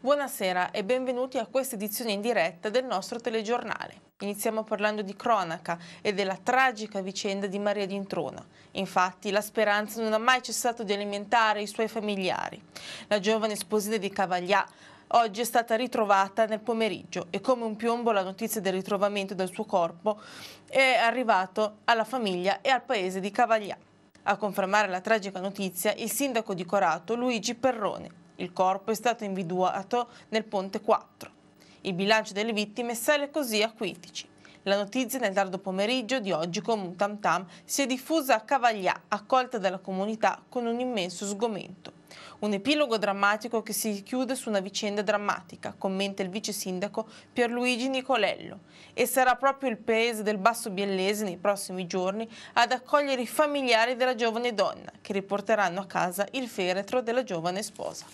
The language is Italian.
Buonasera e benvenuti a questa edizione in diretta del nostro telegiornale. Iniziamo parlando di cronaca e della tragica vicenda di Maria D'introna. Infatti la speranza non ha mai cessato di alimentare i suoi familiari. La giovane sposina di Cavaglià oggi è stata ritrovata nel pomeriggio e come un piombo la notizia del ritrovamento del suo corpo è arrivato alla famiglia e al paese di Cavaglià. A confermare la tragica notizia il sindaco di Corato Luigi Perrone. Il corpo è stato individuato nel Ponte 4. Il bilancio delle vittime sale così a 15. La notizia nel tardo pomeriggio di oggi come un tam tam si è diffusa a Cavaglià, accolta dalla comunità con un immenso sgomento. Un epilogo drammatico che si chiude su una vicenda drammatica, commenta il vice sindaco Pierluigi Nicolello. E sarà proprio il paese del Basso Biellese nei prossimi giorni ad accogliere i familiari della giovane donna che riporteranno a casa il feretro della giovane sposa.